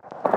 you